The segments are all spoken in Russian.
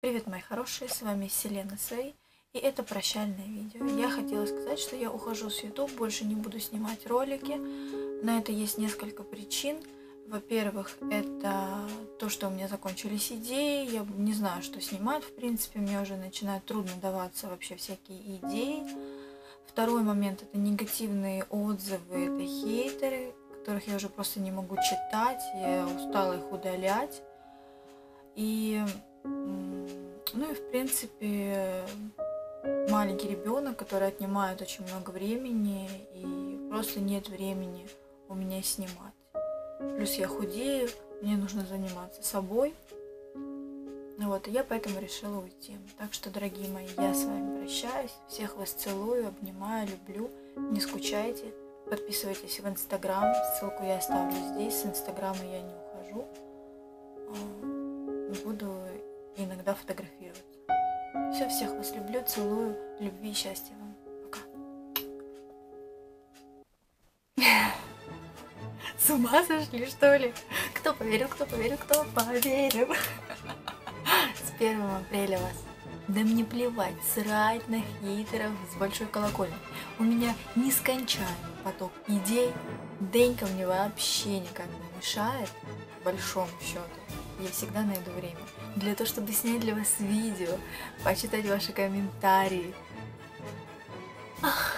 Привет, мои хорошие, с вами Селена Сей, и это прощальное видео. Я хотела сказать, что я ухожу с YouTube, больше не буду снимать ролики. На это есть несколько причин. Во-первых, это то, что у меня закончились идеи, я не знаю, что снимать, в принципе, мне уже начинают трудно даваться вообще всякие идеи. Второй момент – это негативные отзывы, это хейтеры, которых я уже просто не могу читать, я устала их удалять. И, ну и в принципе, маленький ребенок, который отнимает очень много времени, и просто нет времени у меня снимать. Плюс я худею, мне нужно заниматься собой. Вот, и я поэтому решила уйти. Так что, дорогие мои, я с вами прощаюсь. Всех вас целую, обнимаю, люблю. Не скучайте. Подписывайтесь в Инстаграм. Ссылку я оставлю здесь. С Инстаграма я не ухожу. А, буду иногда фотографироваться. Все, всех вас люблю, целую. Любви и счастья вам. Пока. С ума сошли, что ли? Кто поверил, кто поверил, кто поверил? С 1 апреля вас. Да мне плевать, срать на хейтеров с большой колокольни. У меня нескончаемый поток идей. Денька мне вообще никак не мешает, большому счету. Я всегда найду время для того, чтобы снять для вас видео, почитать ваши комментарии. Ах,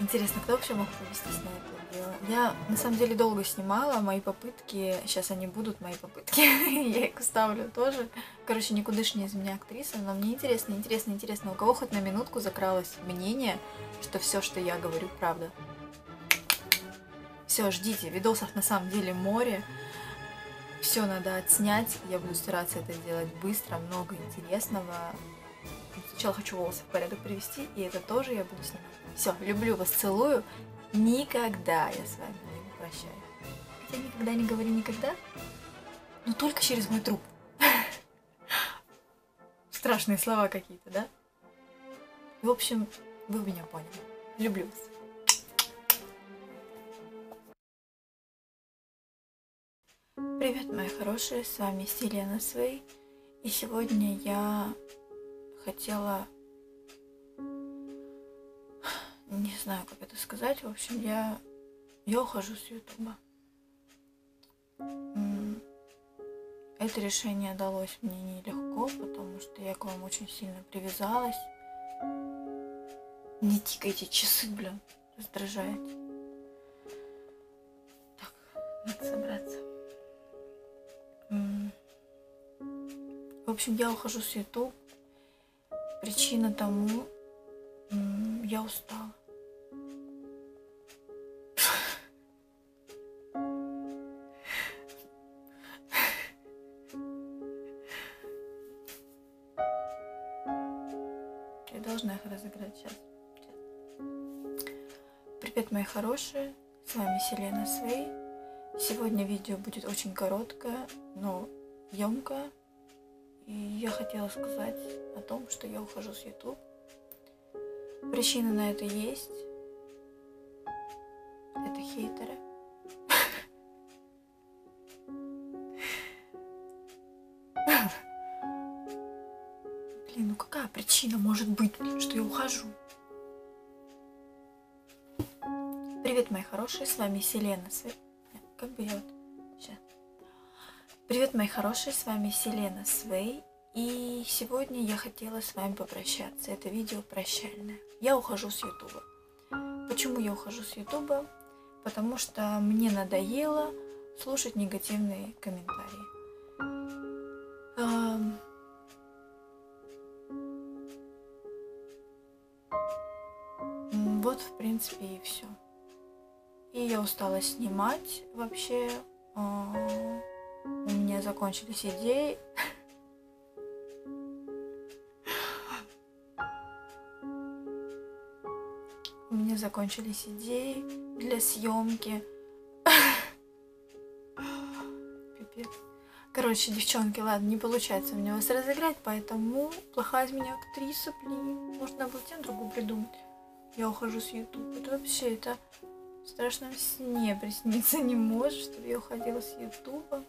интересно, кто вообще мог повестись на это? Дело. Я на самом деле долго снимала мои попытки. Сейчас они будут мои попытки. Я их ставлю тоже. Короче, никудышняя из меня актриса, но мне интересно, интересно, интересно, у кого хоть на минутку закралось мнение, что все, что я говорю, правда. Все, ждите, видосов на самом деле море. Все надо отснять. Я буду стараться это сделать быстро, много интересного. Сначала хочу волосы в порядок привести, и это тоже я буду снимать. Все, люблю вас, целую Никогда я с вами не прощаюсь. Хотя никогда не говори никогда, но только через мой труп. Страшные слова какие-то, да? В общем, вы меня поняли. Люблю вас. Привет, мои хорошие, с вами Селена Свей. И сегодня я хотела не знаю, как это сказать. В общем, я, я ухожу с Ютуба. Это решение далось мне нелегко, потому что я к вам очень сильно привязалась. Не тикайте часы, блин, раздражаете. Так, надо собраться. В общем, я ухожу с YouTube. Причина тому, я устала. Я должна их разыграть сейчас. Привет, мои хорошие! С вами Селена Свей. Сегодня видео будет очень короткое, но емкое. И я хотела сказать о том, что я ухожу с YouTube. Причина на это есть. Это хейтеры. Блин, ну какая причина может быть, что я ухожу? Привет, мои хорошие, с вами Селена. Как бы я вот... Привет, мои хорошие, с вами Селена Свей. И сегодня я хотела с вами попрощаться. Это видео прощальное. Я ухожу с Ютуба. Почему я ухожу с Ютуба? Потому что мне надоело слушать негативные комментарии. Вот, в принципе, и все. И я устала снимать вообще. А, у меня закончились идеи. закончились идеи для съемки. Пипец. Короче, девчонки, ладно, не получается мне вас разыграть, поэтому плохая из меня актриса, блин. Может, надо было тем другую придумать. Я ухожу с YouTube. Это вообще, это в страшном сне присниться не может, чтобы я уходила с YouTube.